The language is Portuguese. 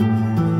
Música